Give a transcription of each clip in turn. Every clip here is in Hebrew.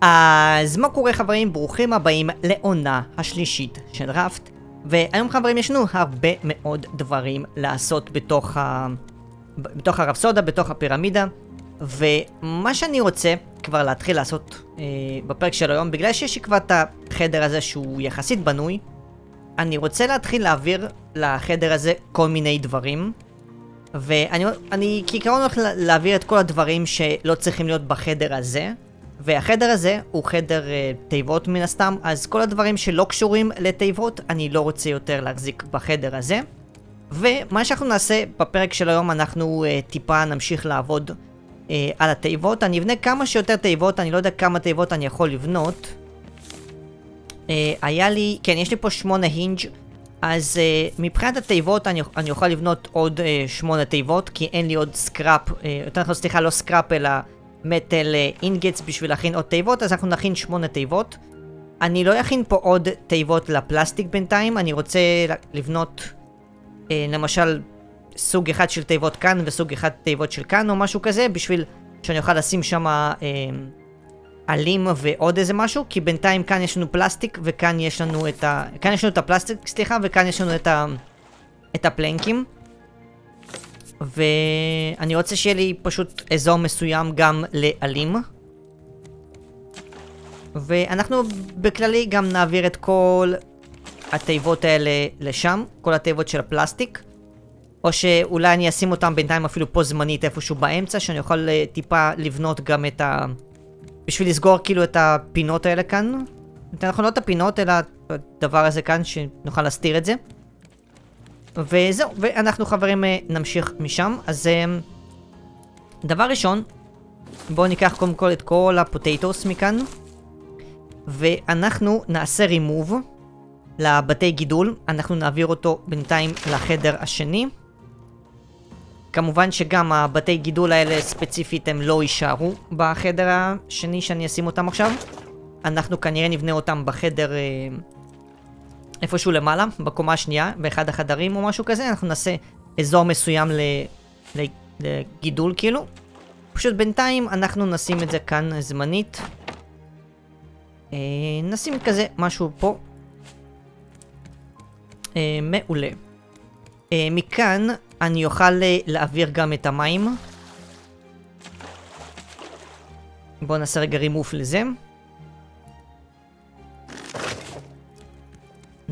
אז מה קורה חברים? ברוכים הבאים לעונה השלישית של ראפט והיום חברים יש לנו הרבה מאוד דברים לעשות בתוך, ה... בתוך הרפסודה, בתוך הפירמידה ומה שאני רוצה כבר להתחיל לעשות אה, בפרק של היום, בגלל שיש לי כבר את החדר הזה שהוא יחסית בנוי אני רוצה להתחיל להעביר לחדר הזה כל מיני דברים ואני כעיקרון הולך להעביר את כל הדברים שלא צריכים להיות בחדר הזה והחדר הזה הוא חדר uh, תיבות מן הסתם, אז כל הדברים שלא קשורים לתיבות, אני לא רוצה יותר להחזיק בחדר הזה. ומה שאנחנו נעשה בפרק של היום, אנחנו uh, טיפה נמשיך לעבוד uh, על התיבות. אני אבנה כמה שיותר תיבות, אני לא יודע כמה תיבות אני יכול לבנות. Uh, היה לי, כן, יש לי פה שמונה hinge אז uh, מבחינת התיבות אני, אני אוכל לבנות עוד uh, שמונה תיבות, כי אין לי עוד scrap, uh, יותר נכון סליחה, לא scrap אלא... metal ingots בשביל להכין עוד תיבות, אז אנחנו נכין שמונה תיבות. אני לא אכין פה עוד תיבות לפלסטיק בינתיים, אני רוצה לבנות אה, למשל סוג אחד של תיבות כאן וסוג אחד תיבות של כאן או משהו כזה, בשביל שאני אוכל לשים שם אה, עלים ועוד איזה משהו, כי בינתיים כאן יש לנו פלסטיק וכאן יש לנו את ה... כאן יש לנו את הפלסטיק, סליחה, וכאן יש לנו את, ה... את הפלנקים. ואני רוצה שיהיה לי פשוט אזור מסוים גם לעלים. ואנחנו בכללי גם נעביר את כל התיבות האלה לשם, כל התיבות של הפלסטיק. או שאולי אני אשים אותם בינתיים אפילו פה זמנית איפשהו באמצע, שאני אוכל uh, טיפה לבנות גם את ה... בשביל לסגור כאילו את הפינות האלה כאן. אנחנו לא את הפינות, אלא הדבר הזה כאן, שנוכל להסתיר את זה. וזהו, ואנחנו חברים אה, נמשיך משם. אז אה, דבר ראשון, בואו ניקח קודם כל את כל הפוטטוס מכאן, ואנחנו נעשה רימוב לבתי גידול, אנחנו נעביר אותו בינתיים לחדר השני. כמובן שגם הבתי גידול האלה ספציפית הם לא יישארו בחדר השני שאני אשים אותם עכשיו. אנחנו כנראה נבנה אותם בחדר... איפשהו למעלה, בקומה השנייה, באחד החדרים או משהו כזה, אנחנו נעשה אזור מסוים ל... לגידול כאילו. פשוט בינתיים אנחנו נשים את זה כאן זמנית. אה, נשים כזה משהו פה. אה, מעולה. אה, מכאן אני אוכל אה, להעביר גם את המים. בואו נעשה רגע רימוף לזה.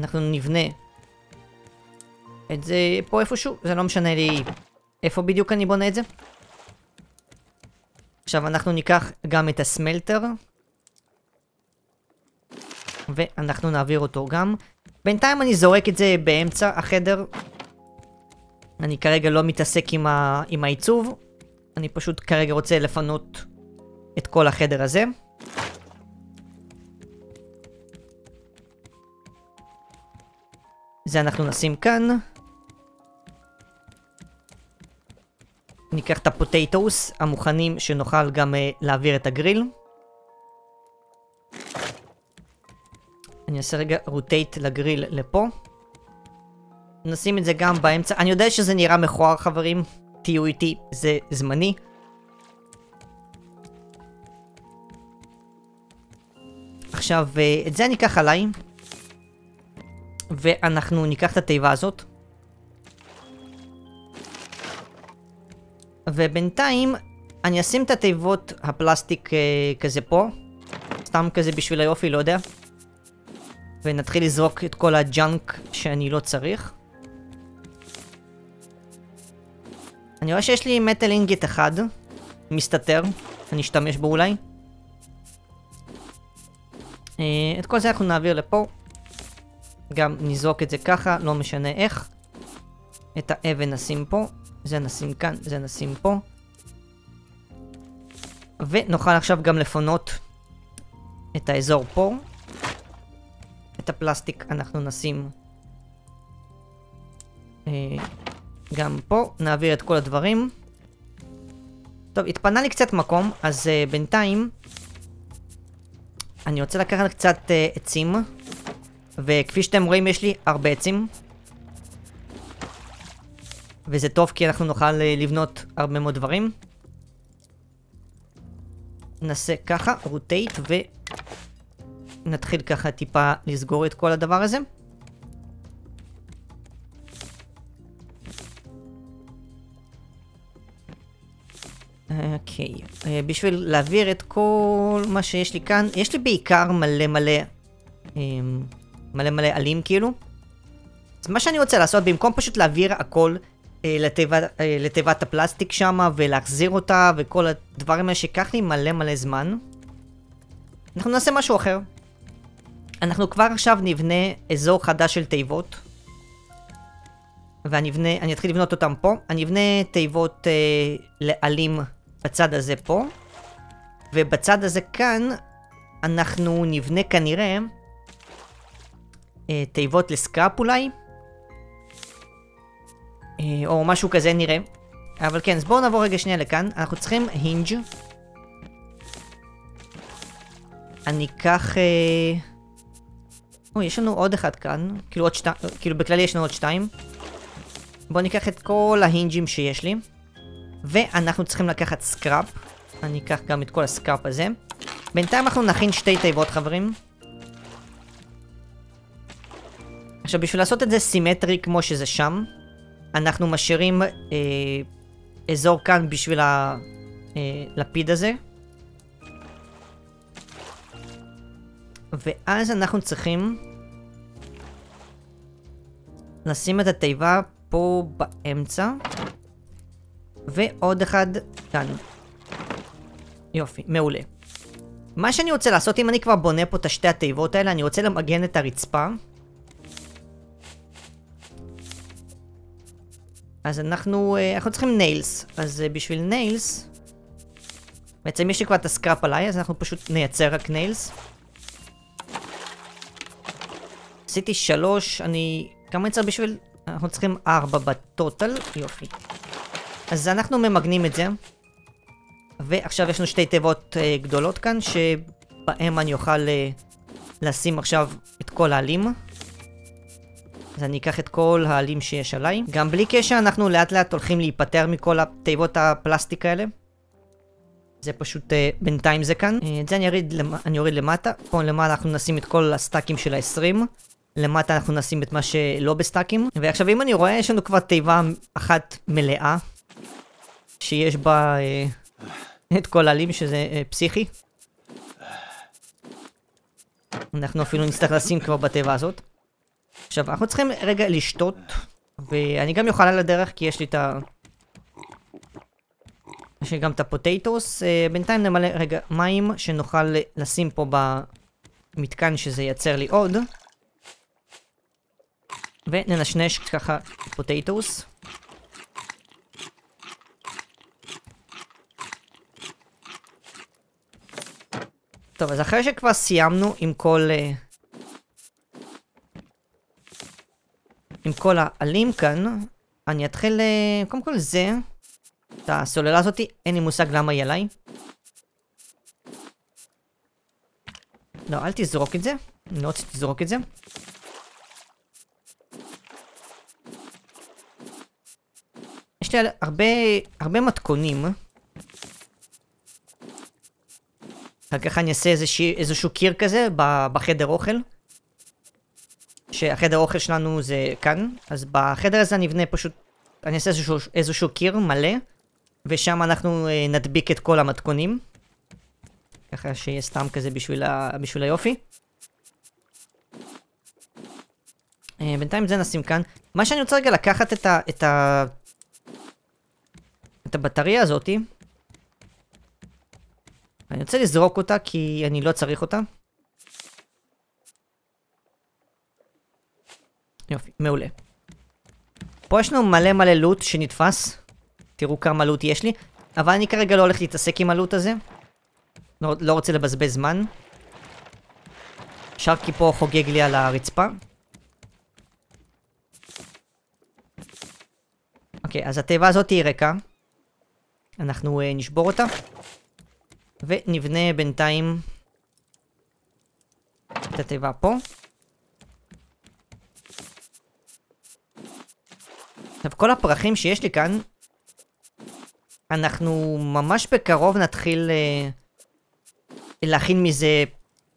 אנחנו נבנה את זה פה איפשהו, זה לא משנה לי איפה בדיוק אני בונה את זה. עכשיו אנחנו ניקח גם את הסמלטר ואנחנו נעביר אותו גם. בינתיים אני זורק את זה באמצע החדר. אני כרגע לא מתעסק עם, ה... עם העיצוב, אני פשוט כרגע רוצה לפנות את כל החדר הזה. זה אנחנו נשים כאן. ניקח את הפוטטוס המוכנים שנוכל גם uh, להעביר את הגריל. אני אעשה רגע רוטייט לגריל לפה. נשים את זה גם באמצע. אני יודע שזה נראה מכוער חברים, תהיו איתי, זה זמני. עכשיו, uh, את זה אני אקח עליי. ואנחנו ניקח את התיבה הזאת. ובינתיים אני אשים את התיבות הפלסטיק uh, כזה פה. סתם כזה בשביל היופי, לא יודע. ונתחיל לזרוק את כל הג'אנק שאני לא צריך. אני רואה שיש לי מטל אינגט אחד. מסתתר. אני אשתמש בו אולי. Uh, את כל זה אנחנו נעביר לפה. גם נזרוק את זה ככה, לא משנה איך. את האבן נשים פה, זה נשים כאן, זה נשים פה. ונוכל עכשיו גם לפונות את האזור פה. את הפלסטיק אנחנו נשים אה, גם פה, נעביר את כל הדברים. טוב, התפנה לי קצת מקום, אז אה, בינתיים אני רוצה לקחת קצת אה, עצים. וכפי שאתם רואים יש לי הרבה עצים. וזה טוב כי אנחנו נוכל אה, לבנות הרבה מאוד דברים. נעשה ככה, רוטייט, ונתחיל ככה טיפה לסגור את כל הדבר הזה. אוקיי, okay. אה, בשביל להעביר את כל מה שיש לי כאן, יש לי בעיקר מלא מלא, אמ, מלא מלא עלים כאילו. אז מה שאני רוצה לעשות, במקום פשוט להעביר הכל אה, לתיבת, אה, לתיבת הפלסטיק שמה ולהחזיר אותה וכל הדברים האלה שיקח לי מלא מלא זמן, אנחנו נעשה משהו אחר. אנחנו כבר עכשיו נבנה אזור חדש של תיבות. ואני אבנה, אני אתחיל לבנות אותם פה. אני אבנה תיבות אה, לעלים בצד הזה פה. ובצד הזה כאן, אנחנו נבנה כנראה אה, תיבות לסקראפ אולי. אה, או משהו כזה נראה. אבל כן, אז בואו נעבור רגע שנייה לכאן. אנחנו צריכים הינג'. אני אקח... אה... או, יש לנו עוד אחד כאן. כאילו עוד שתיים, כאילו בכללי יש לנו עוד שתיים. בואו ניקח את כל ההינג'ים שיש לי. ואנחנו צריכים לקחת scrap. אני אקח גם את כל ה scrap הזה. בינתיים אנחנו נכין שתי תיבות חברים. עכשיו בשביל לעשות את זה סימטרי כמו שזה שם, אנחנו משאירים אה, אזור כאן בשביל הלפיד אה, הזה. ואז אנחנו צריכים לשים את התיבה פה באמצע. ועוד אחד כאן. יופי, מעולה. מה שאני רוצה לעשות, אם אני כבר בונה פה את השתי התיבות האלה, אני רוצה למגן את הרצפה. אז אנחנו, אה, אנחנו צריכים ניילס. אז אה, בשביל ניילס... בעצם יש לי כבר את ה scrap עליי, אז אנחנו פשוט נייצר רק nails. עשיתי שלוש, אני... כמה יצר בשביל... אנחנו צריכים ארבע ב total, יופי. אז אנחנו ממקמים את זה. ועכשיו יש לנו שתי תיבות uh, גדולות כאן, שבהם אני אוכל uh, לשים עכשיו את כל העלים. אז אני אקח את כל העלים שיש עליי. גם בלי קשר אנחנו לאט לאט הולכים להיפטר מכל התיבות הפלסטיק האלה. זה פשוט, uh, בינתיים זה כאן. Uh, את זה אני אוריד, אני אוריד למטה. פה למעלה אנחנו נשים את כל ה stack ים של ה-20. למטה אנחנו נשים את מה שלא ב stack ים. ועכשיו אם אני רואה, יש לנו כבר תיבה אחת מלאה. שיש בה אה, את כל העלים שזה אה, פסיכי. אנחנו אפילו נצטרך לשים כבר בתיבה הזאת. עכשיו, אנחנו צריכים רגע לשתות, ואני גם אוכל על הדרך כי יש לי את ה... יש לי גם את הפוטטוס. אה, בינתיים נמלא רגע מים שנוכל לשים פה במתקן שזה ייצר לי עוד. וננשנש ככה פוטטוס. טוב, אז אחרי שכבר סיימנו עם כל... Uh, עם כל העלים כאן, אני אתחיל... Uh, קודם כל זה, את הסוללה הזאתי, אין לי מושג למה היא עליי. לא, אל תזרוק את זה. אני לא רוצה שתזרוק את זה. יש לי הרבה, הרבה מתכונים. אחר כך אני אעשה איזושה, איזשהו קיר כזה בחדר אוכל. שהחדר אוכל שלנו זה כאן, אז בחדר הזה אני אבנה פשוט, אני אעשה איזשהו, איזשהו קיר מלא, ושם אנחנו אה, נדביק את כל המתכונים. ככה שיהיה סתם כזה בשביל, ה, בשביל היופי. אה, בינתיים את זה נשים כאן. מה שאני רוצה רגע לקחת את ה... את, ה, את הבטריה הזאתי. אני רוצה לזרוק אותה כי אני לא צריך אותה. יופי, מעולה. פה יש לנו מלא מלא לוט שנתפס. תראו כמה לוט יש לי. אבל אני כרגע לא הולך להתעסק עם הלוט הזה. לא, לא רוצה לבזבז זמן. שרקי פה חוגג לי על הרצפה. אוקיי, אז התיבה הזאת היא ריקה. אנחנו uh, נשבור אותה. ונבנה בינתיים את התיבה פה. עכשיו כל הפרחים שיש לי כאן, אנחנו ממש בקרוב נתחיל uh, להכין מזה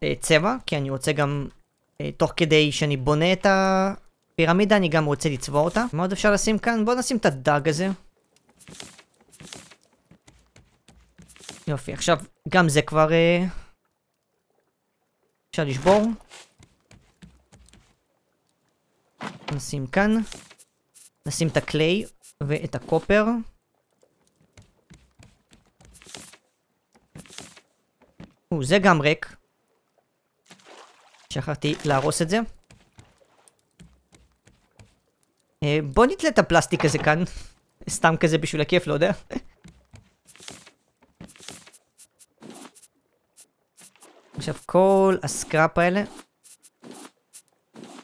אה, צבע, כי אני רוצה גם, אה, תוך כדי שאני בונה את הפירמידה, אני גם רוצה לצבוע אותה. מה עוד אפשר לשים כאן? בואו נשים את הדג הזה. יופי, עכשיו גם זה כבר אה, אפשר לשבור. נשים כאן. נשים את הקליי ואת הקופר. או, זה גם ריק. שכחתי להרוס את זה. אה, בוא נתלה את הפלסטיק הזה כאן. סתם כזה בשביל הכיף, לא יודע. עכשיו כל הסקראפ האלה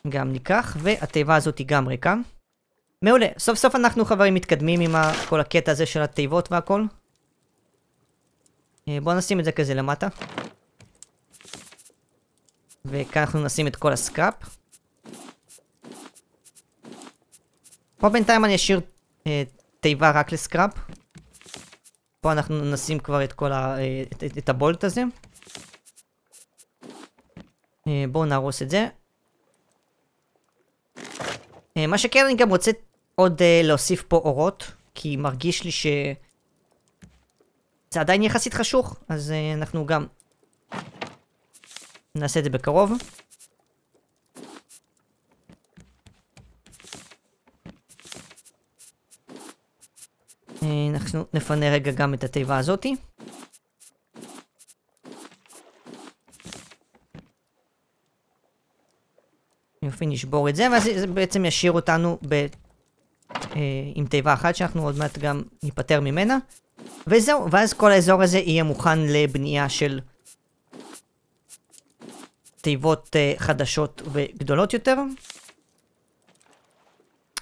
גם ניקח, והתיבה הזאת היא גם ריקה. מעולה, סוף סוף אנחנו חברים מתקדמים עם כל הקטע הזה של התיבות והכל. אה, בואו נשים את זה כזה למטה. וכאן אנחנו נשים את כל הסקראפ. פה בינתיים אני אשאיר אה, תיבה רק לסקראפ. פה אנחנו נשים כבר את כל ה... אה, את, את, את הבולט הזה. אה, בואו נהרוס את זה. אה, מה שכן אני גם רוצה עוד אה, להוסיף פה אורות, כי מרגיש לי ש... זה עדיין יחסית חשוך, אז אנחנו גם נעשה את זה בקרוב. אנחנו נפנה רגע גם את התיבה הזאתי. יופי, נשבור את זה, ואז זה בעצם ישאיר אותנו ב... אה, עם תיבה אחת שאנחנו עוד מעט גם ניפטר ממנה. וזהו, ואז כל האזור הזה יהיה מוכן לבנייה של תיבות אה, חדשות וגדולות יותר.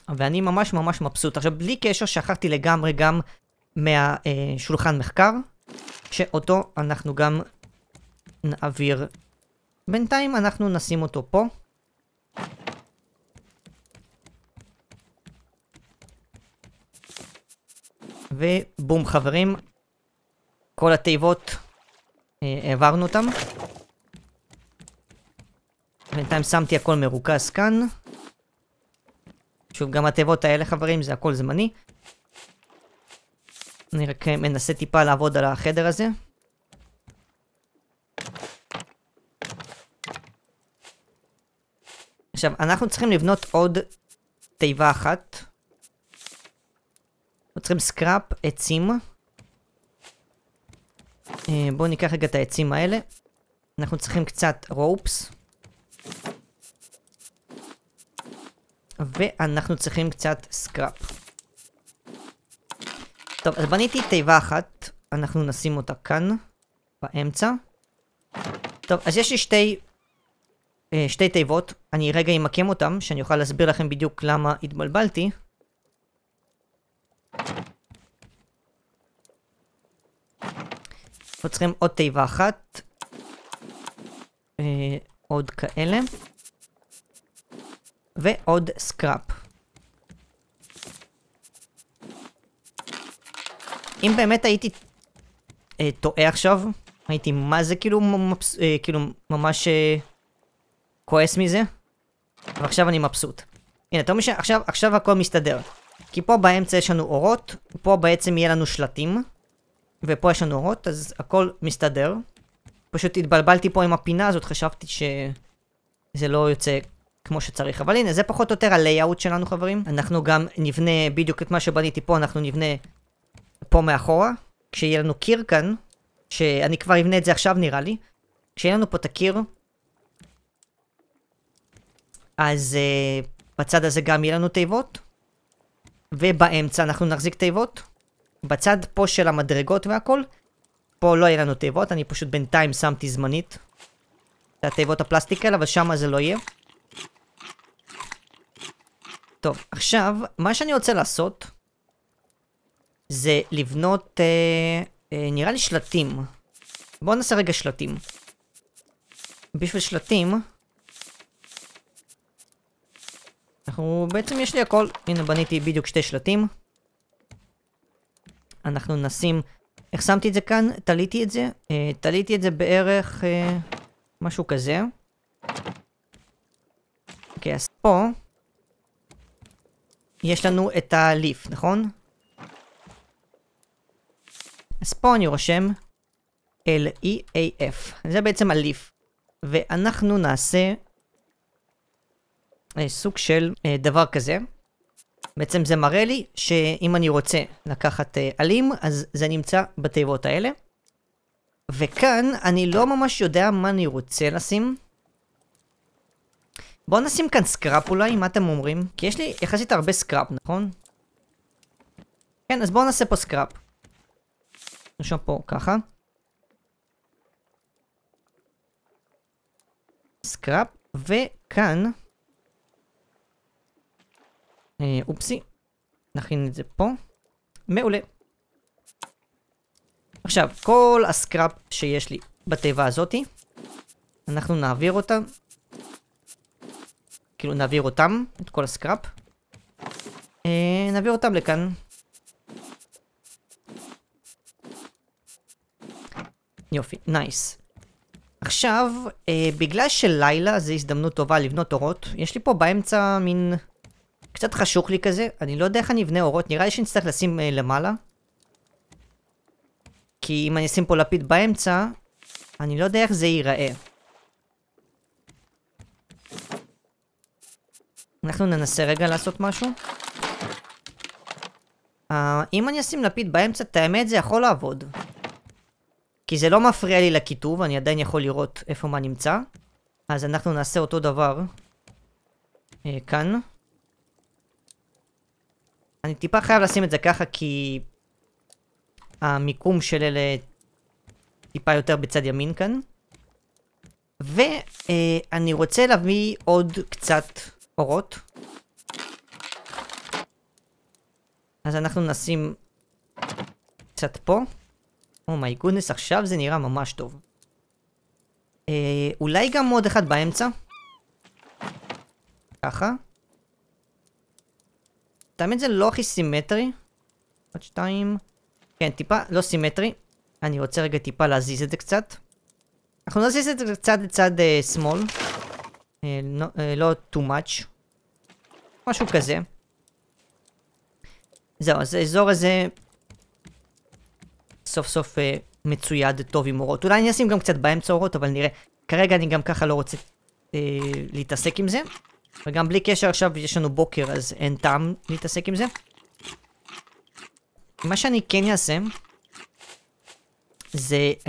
ואני ממש ממש מבסוט. עכשיו, בלי קשר, שכחתי לגמרי גם מהשולחן מחקר, שאותו אנחנו גם נעביר. בינתיים אנחנו נשים אותו פה. ובום חברים, כל התיבות אה, העברנו אותם. בינתיים שמתי הכל מרוכז כאן. שוב, גם התיבות האלה חברים, זה הכל זמני. אני רק מנסה טיפה לעבוד על החדר הזה. עכשיו, אנחנו צריכים לבנות עוד תיבה אחת. אנחנו צריכים סקראפ, עצים. אה, בואו ניקח רגע את העצים האלה. אנחנו צריכים קצת רופס. ואנחנו צריכים קצת סקראפ. טוב, אז בניתי תיבה אחת, אנחנו נשים אותה כאן, באמצע. טוב, אז יש לי שתי אה, שתי תיבות, אני רגע אמקם אותם, שאני אוכל להסביר לכם בדיוק למה התבלבלתי. אנחנו צריכים עוד תיבה אחת. אה, עוד כאלה. ועוד סקראפ. אם באמת הייתי אה, טועה עכשיו, הייתי מה זה כאילו, ממש, אה, כאילו ממש... אה, כועס מזה, ועכשיו אני מבסוט. הנה, אתה אומר שעכשיו עכשיו הכל מסתדר. כי פה באמצע יש לנו אורות, פה בעצם יהיה לנו שלטים, ופה יש לנו אורות, אז הכל מסתדר. פשוט התבלבלתי פה עם הפינה הזאת, חשבתי שזה לא יוצא כמו שצריך. אבל הנה, זה פחות או יותר הלייאאוט שלנו, חברים. אנחנו גם נבנה בדיוק את מה שבניתי פה, אנחנו נבנה פה מאחורה. כשיהיה לנו קיר כאן, שאני כבר אבנה את זה עכשיו נראה לי. כשיהיה לנו פה את הקיר, אז uh, בצד הזה גם יהיה לנו תיבות, ובאמצע אנחנו נחזיק תיבות. בצד פה של המדרגות והכל, פה לא יהיה לנו תיבות, אני פשוט בינתיים שמתי זמנית את התיבות הפלסטיק האלה, אבל שם זה לא יהיה. טוב, עכשיו, מה שאני רוצה לעשות, זה לבנות, אה, אה, נראה לי שלטים. בואו נעשה רגע שלטים. בשביל שלטים, אנחנו, בעצם יש לי הכל. הנה בניתי בדיוק שתי שלטים. אנחנו נשים איך שמתי את זה כאן? תליתי את זה? אה, תליתי את זה בערך אה, משהו כזה. אוקיי, אז פה יש לנו את הליף, נכון? אז פה אני רושם L-E-A-F, זה בעצם ה leaf. ואנחנו נעשה אה, סוג של אה, דבר כזה. בעצם זה מראה לי שאם אני רוצה לקחת אה, עלים, אז זה נמצא בתיבות האלה. וכאן אני לא ממש יודע מה אני רוצה לשים. בואו נשים כאן scrap אולי, מה אתם אומרים? כי יש לי יחסית הרבה scrap, נכון? כן, אז בואו נעשה פה scrap. נרשום פה ככה. scrap, וכאן... אה, אופסי. נכין את זה פה. מעולה. עכשיו, כל ה scrap שיש לי בתיבה הזאתי, אנחנו נעביר אותם. כאילו נעביר אותם, את כל ה scrap. אה, נעביר אותם לכאן. יופי, נייס. עכשיו, אה, בגלל שלילה זה הזדמנות טובה לבנות אורות, יש לי פה באמצע מין... קצת חשוך לי כזה, אני לא יודע איך אני אבנה אורות, נראה לי שנצטרך לשים אה, למעלה. כי אם אני אשים פה לפיד באמצע, אני לא יודע איך זה ייראה. אנחנו ננסה רגע לעשות משהו. Uh, אם אני אשים לפיד באמצע, את האמת זה יכול לעבוד. כי זה לא מפריע לי לכיתוב, אני עדיין יכול לראות איפה מה נמצא. אז אנחנו נעשה אותו דבר. Uh, כאן. אני טיפה חייב לשים את זה ככה כי... המיקום של אלה טיפה יותר בצד ימין כאן. ואני uh, רוצה להביא עוד קצת אורות. אז אנחנו נשים קצת פה. Oh my goodness, עכשיו זה נראה ממש טוב. אה, אולי גם עוד אחד באמצע? ככה. תאמין זה לא הכי סימטרי. עוד שתיים. כן, טיפה לא סימטרי. אני רוצה רגע טיפה להזיז את זה קצת. אנחנו נזיז את זה קצת לצד uh, שמאל. Uh, no, uh, לא too much. משהו כזה. זהו, אז האזור הזה סוף סוף uh, מצויד טוב עם אורות. אולי אני אשים גם קצת באמצע אורות, אבל נראה. כרגע אני גם ככה לא רוצה uh, להתעסק עם זה. וגם בלי קשר עכשיו יש לנו בוקר, אז אין טעם להתעסק עם זה. מה שאני כן אעשה, זה, uh,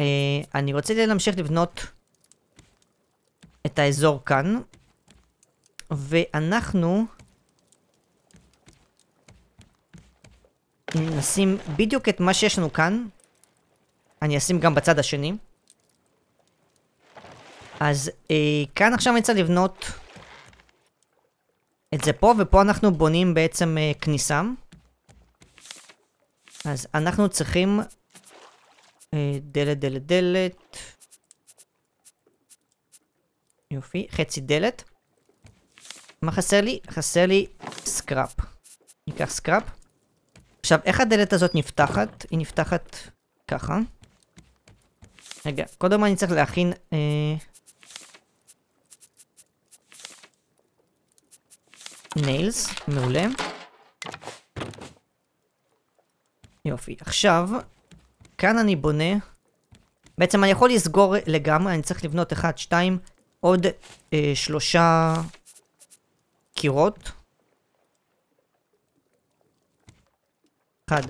אני רוצה להמשיך לבנות את האזור כאן, ואנחנו נשים בדיוק את מה שיש לנו כאן, אני אשים גם בצד השני. אז אה, כאן עכשיו אני צריך לבנות את זה פה, ופה אנחנו בונים בעצם אה, כניסה. אז אנחנו צריכים אה, דלת, דלת, דלת. יופי, חצי דלת. מה חסר לי? חסר לי scrap. ניקח scrap. עכשיו, איך הדלת הזאת נפתחת? היא נפתחת ככה. רגע, קודם אני צריך להכין... אה... ניילס, מעולה. יופי, עכשיו, כאן אני בונה... בעצם אני יכול לסגור לגמרי, אני צריך לבנות 1, 2, עוד אה, שלושה קירות. אחד.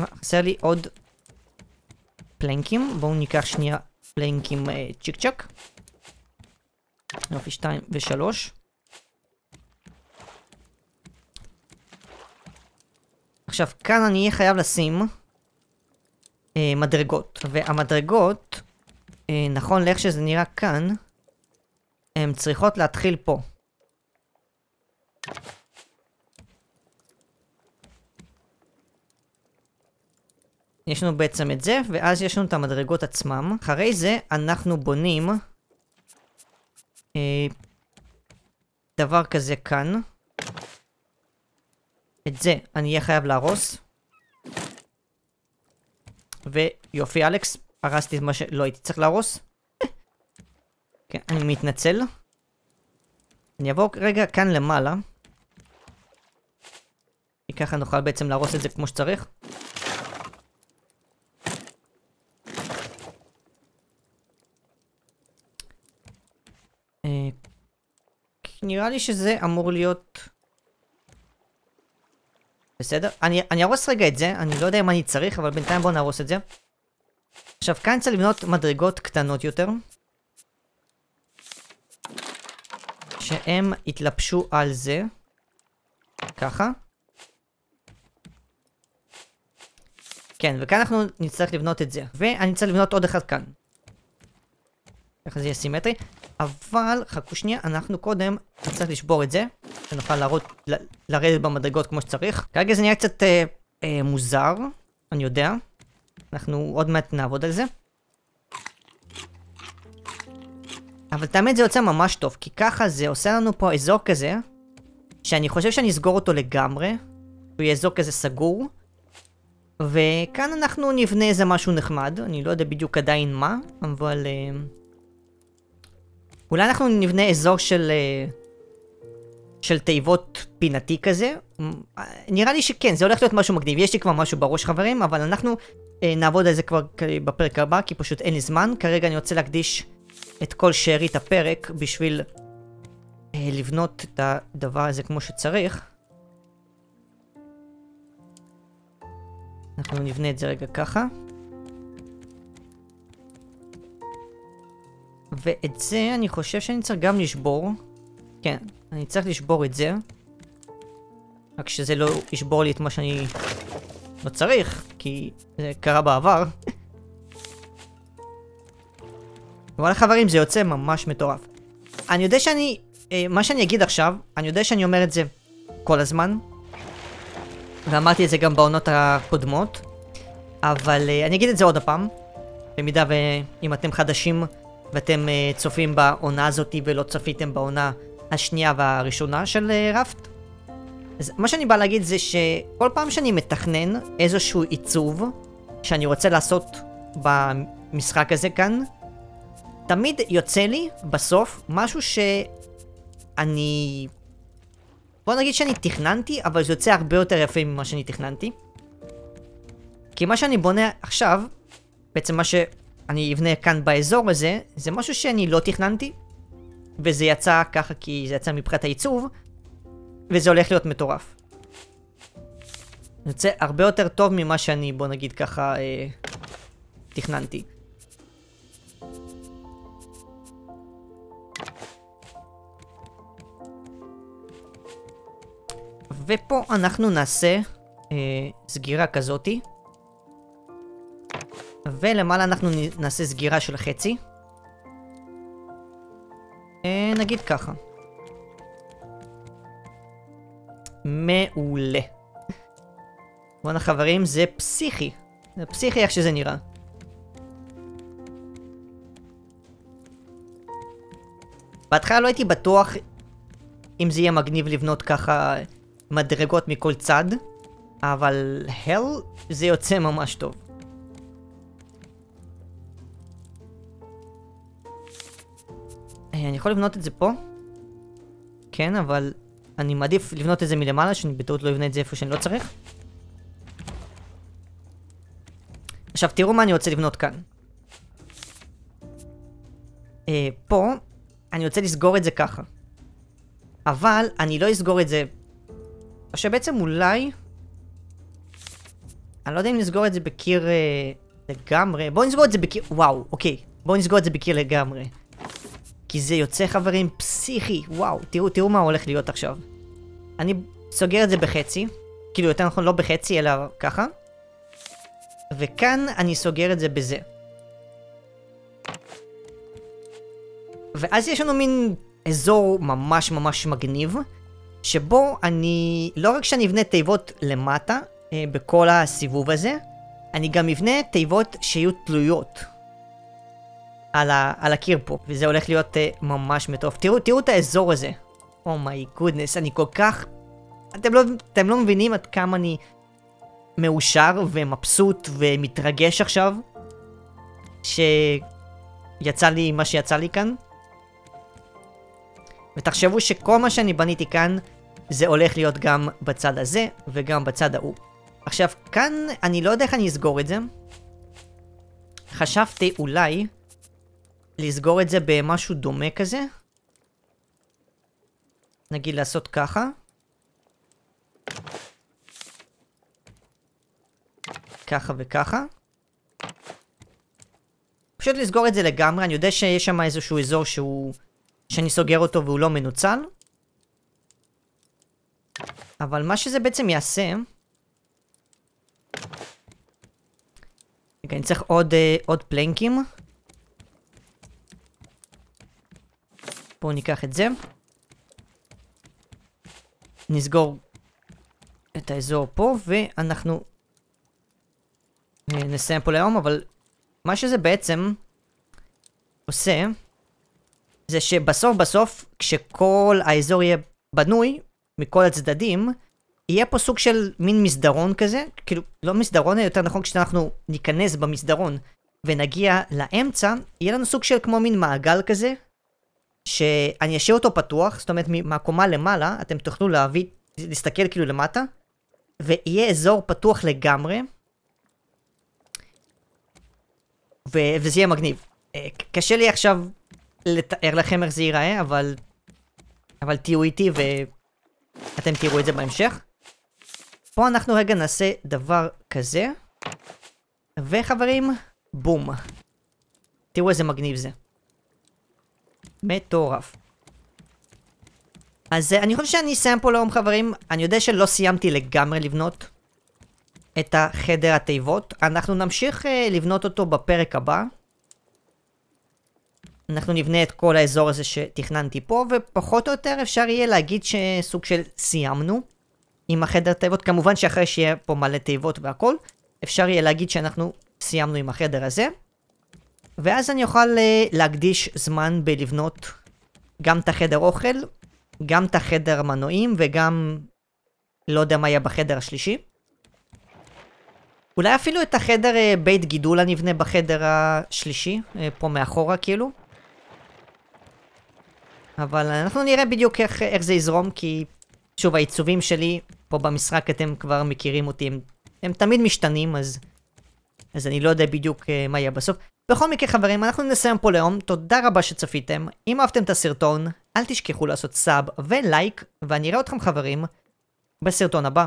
חסר לי עוד פלנקים. בואו ניקח שנייה פלנקים אה, צ'יק צ'ק. יופי, שתיים ושלוש. עכשיו, כאן אני אהיה חייב לשים אה, מדרגות. והמדרגות, אה, נכון לאיך שזה נראה כאן, הן צריכות להתחיל פה. יש לנו בעצם את זה, ואז יש לנו את המדרגות עצמם. אחרי זה אנחנו בונים אה, דבר כזה כאן. את זה אני אהיה חייב להרוס. ויופי, אלכס, הרסתי את מה שלא הייתי צריך להרוס. כן, אני מתנצל. אני אעבור רגע כאן למעלה. כי ככה נוכל בעצם להרוס את זה כמו שצריך. אה, נראה לי שזה אמור להיות... בסדר? אני, ארוס רגע את זה, אני לא יודע אם אני צריך, אבל בינתיים בואו נהרוס את זה. עכשיו, כאן צריך לבנות מדרגות קטנות יותר. שהם יתלבשו על זה. ככה. כן, וכאן אנחנו נצטרך לבנות את זה. ואני צריך לבנות עוד אחד כאן. ככה זה יהיה סימטרי. אבל, חכו שנייה, אנחנו קודם נצטרך לשבור את זה. שנוכל להראות, ל, לרדת במדרגות כמו שצריך. כרגע זה נראה קצת אה, אה, מוזר, אני יודע. אנחנו עוד מעט נעבוד על זה. אבל תאמת זה יוצא ממש טוב, כי ככה זה עושה לנו פה אזור כזה, שאני חושב שאני אסגור אותו לגמרי. הוא יהיה אזור כזה סגור. וכאן אנחנו נבנה איזה משהו נחמד, אני לא יודע בדיוק עדיין מה, אבל... Uh, אולי אנחנו נבנה אזור של... Uh, של תיבות פינתי כזה. נראה לי שכן, זה הולך להיות משהו מגניב. יש לי כבר משהו בראש חברים, אבל אנחנו uh, נעבוד על זה כבר בפרק הבא, כי פשוט אין לי זמן. כרגע אני רוצה להקדיש את כל שארית הפרק בשביל uh, לבנות את הדבר הזה כמו שצריך. אנחנו נבנה את זה רגע ככה. ואת זה אני חושב שאני צריך גם לשבור. כן, אני צריך לשבור את זה. רק שזה לא ישבור לי את מה שאני לא צריך, כי זה קרה בעבר. אבל חברים, זה יוצא ממש מטורף. אני יודע שאני... אה, מה שאני אגיד עכשיו, אני יודע שאני אומר את זה כל הזמן, ואמרתי את זה גם בעונות הקודמות, אבל uh, אני אגיד את זה עוד הפעם, במידה ואם אתם חדשים ואתם uh, צופים בעונה הזאת ולא צפיתם בעונה השנייה והראשונה של uh, רפט. אז מה שאני בא להגיד זה שכל פעם שאני מתכנן איזשהו עיצוב שאני רוצה לעשות במשחק הזה כאן, תמיד יוצא לי בסוף משהו שאני בוא נגיד שאני תכננתי, אבל זה יוצא הרבה יותר יפה ממה שאני תכננתי. כי מה שאני בונה עכשיו, בעצם מה שאני אבנה כאן באזור הזה, זה משהו שאני לא תכננתי, וזה יצא ככה כי זה יצא מבחינת העיצוב, וזה הולך להיות מטורף. זה יוצא הרבה יותר טוב ממה שאני, בוא נגיד ככה, אה, תכננתי. ופה אנחנו נעשה אה, סגירה כזאתי. ולמעלה אנחנו נעשה סגירה של חצי. אה, נגיד ככה. מעולה. בואנה חברים, זה פסיכי. זה פסיכי איך שזה נראה. בהתחלה לא הייתי בטוח אם זה יהיה מגניב לבנות ככה מדרגות מכל צד, אבל הל זה יוצא ממש טוב. אני יכול לבנות את זה פה? כן, אבל אני מעדיף לבנות את זה מלמעלה, שאני בטעות לא אבנה את זה איפה שאני לא צריך. עכשיו, תראו מה אני רוצה לבנות כאן. אה, פה, אני רוצה לסגור את זה ככה. אבל אני לא אסגור את זה או שבעצם אולי... אני לא יודע אם נסגור את זה בקיר אה, לגמרי. בואו נסגור את זה בקיר... וואו, אוקיי. בואו נסגור את זה בקיר לגמרי. כי זה יוצא חברים פסיכי. וואו, תראו, תראו מה הולך להיות עכשיו. אני סוגר את זה בחצי. כאילו, יותר נכון לא בחצי, אלא ככה. וכאן אני סוגר את זה בזה. ואז יש לנו מין אזור ממש ממש מגניב. שבו אני, לא רק שאני אבנה תיבות למטה, אה, בכל הסיבוב הזה, אני גם אבנה תיבות שיהיו תלויות על, ה, על הקיר פה, וזה הולך להיות אה, ממש מטוב. תראו, תראו את האזור הזה. אומיי oh גודנס, אני כל כך... אתם לא, אתם לא מבינים עד כמה אני מאושר ומבסוט ומתרגש עכשיו שיצא לי מה שיצא לי כאן. ותחשבו שכל מה שאני בניתי כאן זה הולך להיות גם בצד הזה וגם בצד ההוא. עכשיו, כאן אני לא יודע איך אני אסגור את זה. חשבתי אולי לסגור את זה במשהו דומה כזה. נגיד לעשות ככה. ככה וככה. פשוט לסגור את זה לגמרי, אני יודע שיש שם איזשהו אזור שהוא... שאני סוגר אותו והוא לא מנוצל. אבל מה שזה בעצם יעשה... רגע, אני צריך עוד, uh, עוד פלנקים. בואו ניקח את זה. נסגור את האזור פה, ואנחנו אה, נסיים פה להיום, אבל מה שזה בעצם עושה, זה שבסוף בסוף, כשכל האזור יהיה בנוי מכל הצדדים, יהיה פה סוג של מין מסדרון כזה, כאילו, לא מסדרון, יותר נכון כשאנחנו ניכנס במסדרון ונגיע לאמצע, יהיה לנו סוג של כמו מין מעגל כזה, שאני אשאיר אותו פתוח, זאת אומרת מהקומה למעלה, אתם תוכלו להביא, להסתכל כאילו למטה, ויהיה אזור פתוח לגמרי, ו- וזה יהיה מגניב. אה, קשה לי עכשיו לתאר לכם איך זה ייראה, אבל... אבל תהיו איתי ואתם תראו את זה בהמשך. פה אנחנו רגע נעשה דבר כזה. וחברים, בום. תראו איזה מגניב זה. מטורף. אז אה, אני חושב שאני אסיים פה להיום חברים. אני יודע שלא סיימתי לגמרי לבנות את החדר התיבות. אנחנו נמשיך uh, לבנות אותו בפרק הבא. אנחנו נבנה את כל האזור הזה שתכננתי פה, ופחות או יותר אפשר יהיה להגיד שסוג של סיימנו עם החדר תיבות. כמובן שאחרי שיהיה פה מלא תיבות והכל, אפשר יהיה להגיד שאנחנו סיימנו עם החדר הזה. ואז אני אוכל uh, להקדיש זמן בלבנות גם את החדר אוכל, גם את החדר מנועים וגם לא יודע מה יהיה בחדר השלישי. אולי אפילו את החדר uh, בית גידול אני אבנה בחדר השלישי, uh, פה מאחורה כאילו. אבל אנחנו נראה בדיוק איך, איך זה יזרום, כי שוב, העיצובים שלי פה במשחק, אתם כבר מכירים אותי, הם, הם תמיד משתנים, אז, אז אני לא יודע בדיוק uh, מה יהיה בסוף. בכל מקרה חברים, אנחנו נסיים פה להיום, תודה רבה שצפיתם, אם אהבתם את הסרטון, אל תשכחו לעשות סאב ולייק, ואני אראה אתכם חברים בסרטון הבא.